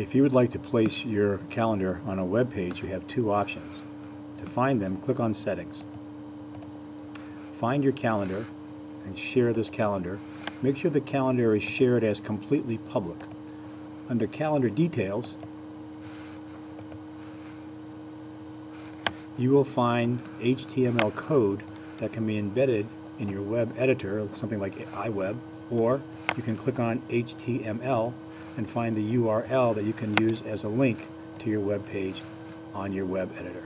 If you would like to place your calendar on a web page, you have two options. To find them, click on Settings. Find your calendar and share this calendar. Make sure the calendar is shared as completely public. Under Calendar Details, you will find HTML code that can be embedded in your web editor, something like iWeb, or you can click on HTML and find the URL that you can use as a link to your web page on your web editor.